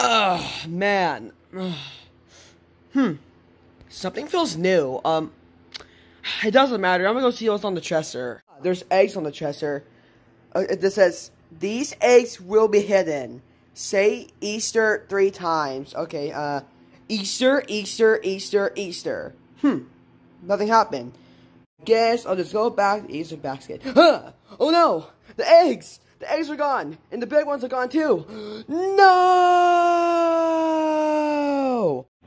Ugh, man. hmm. Something feels new. Um, it doesn't matter. I'm gonna go see what's on the dresser. There's eggs on the dresser. Uh, it says, these eggs will be hidden. Say Easter three times. Okay, uh, Easter, Easter, Easter, Easter. Hmm. Nothing happened. Guess I'll just go back to the Easter basket. Huh! Oh no! The eggs! The eggs are gone! And the big ones are gone too! No!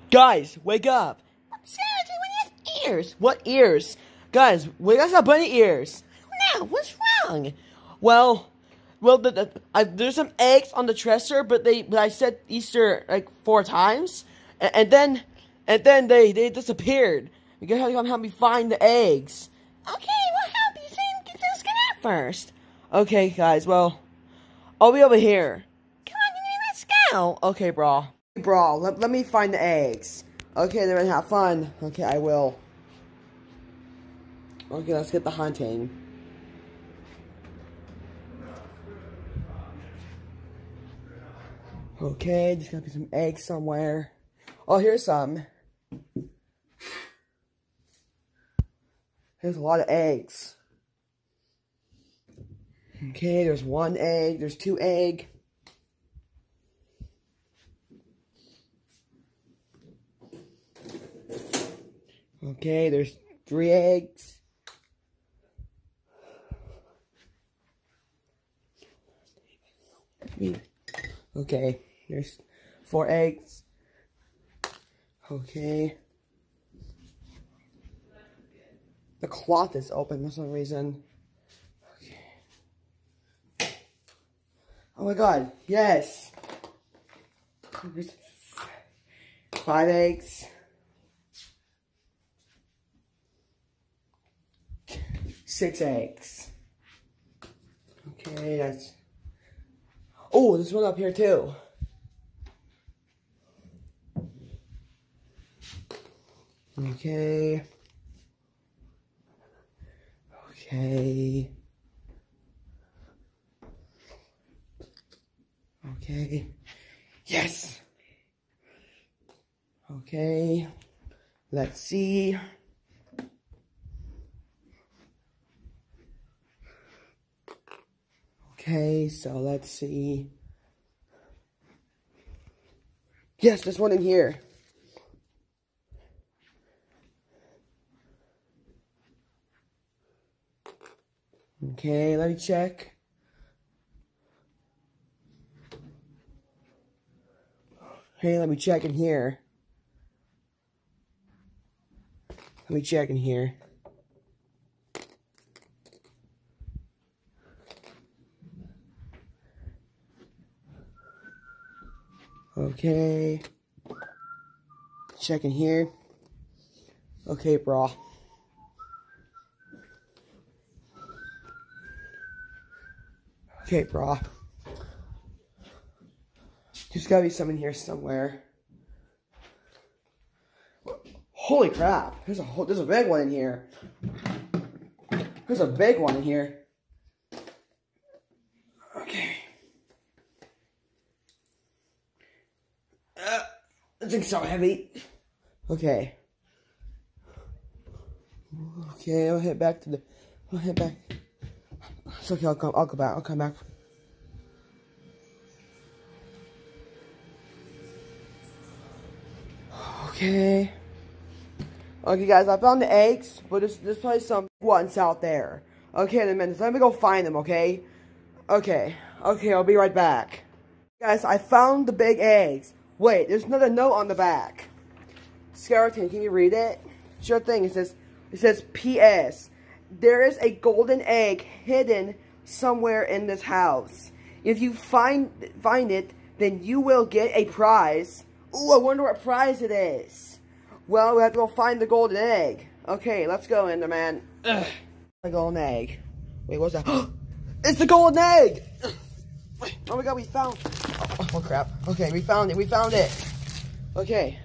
Guys, wake up! Santa, what is ears? What ears? Guys, we got have bunny ears. No, what's wrong? Well, well, the, the, I, there's some eggs on the dresser, but they, but I said Easter like four times, and, and then, and then they, they disappeared. You gotta come help me find the eggs. Okay, we'll help you. Sam, get those get out first. Okay, guys, well, I'll be over here. Come on, let's go. Okay, bro. Bro, let, let me find the eggs. Okay, they're gonna have fun. Okay, I will. Okay, let's get the hunting. Okay, there's gotta be some eggs somewhere. Oh, here's some. There's a lot of eggs. Okay, there's one egg, there's two egg. Okay, there's three eggs. Okay, there's four eggs. Okay. The cloth is open for some reason. Oh my god, yes! Five eggs. Six eggs. Okay, that's... Oh, there's one up here too. Okay. Okay. Okay. Yes! Okay. Let's see. Okay, so let's see. Yes, there's one in here. Okay, let me check. Hey, let me check in here. Let me check in here. Okay. Check in here. Okay, bro. Okay, bro. There's gotta be some in here somewhere. Holy crap! There's a whole, there's a big one in here. There's a big one in here. Okay. Uh, this thing's so heavy. Okay. Okay, I'll head back to the. I'll head back. It's okay. I'll come. I'll come back. I'll come back. Okay. Okay, guys, I found the eggs, but there's, there's probably some ones out there. Okay, in a minute. Let me go find them, okay? Okay. Okay, I'll be right back. Guys, I found the big eggs. Wait, there's another note on the back. Skeleton, can you read it? Sure thing. It says, it says, P.S. There is a golden egg hidden somewhere in this house. If you find find it, then you will get a prize. Ooh, I wonder what prize it is. Well, we have to go find the golden egg. Okay, let's go, Enderman. Ugh. The golden egg. Wait, what's that? it's the golden egg! Oh my god, we found... Oh, oh, crap. Okay, we found it. We found it. Okay.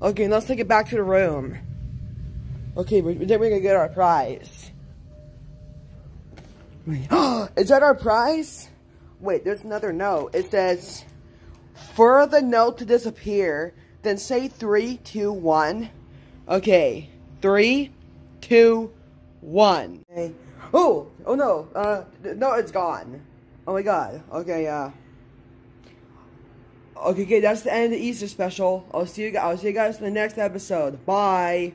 Okay, let's take it back to the room. Okay, we, then we're gonna get our prize. Wait. Is that our prize? Wait, there's another note. It says, for the note to disappear, then say three, two, one. Okay, three, two, one. Okay. Oh, oh no, uh, no, it's gone. Oh my god. Okay, uh. Okay, okay, that's the end of the Easter special. I'll see you guys. I'll see you guys in the next episode. Bye.